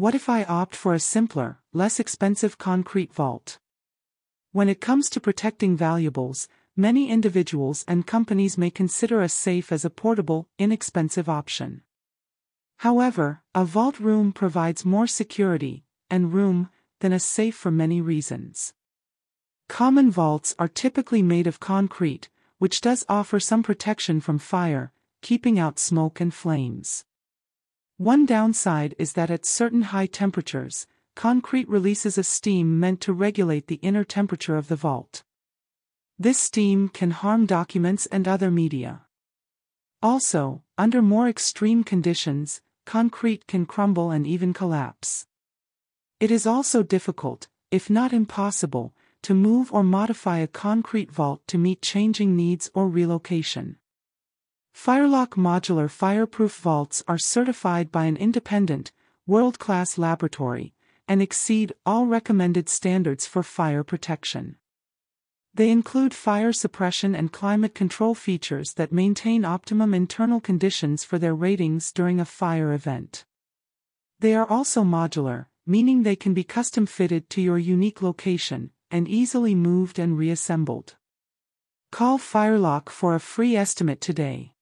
What if I opt for a simpler, less expensive concrete vault? When it comes to protecting valuables, many individuals and companies may consider a safe as a portable, inexpensive option. However, a vault room provides more security and room than a safe for many reasons. Common vaults are typically made of concrete, which does offer some protection from fire, keeping out smoke and flames. One downside is that at certain high temperatures, concrete releases a steam meant to regulate the inner temperature of the vault. This steam can harm documents and other media. Also, under more extreme conditions, concrete can crumble and even collapse. It is also difficult, if not impossible, to move or modify a concrete vault to meet changing needs or relocation. Firelock modular fireproof vaults are certified by an independent, world-class laboratory, and exceed all recommended standards for fire protection. They include fire suppression and climate control features that maintain optimum internal conditions for their ratings during a fire event. They are also modular, meaning they can be custom fitted to your unique location and easily moved and reassembled. Call Firelock for a free estimate today.